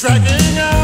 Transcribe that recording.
tracking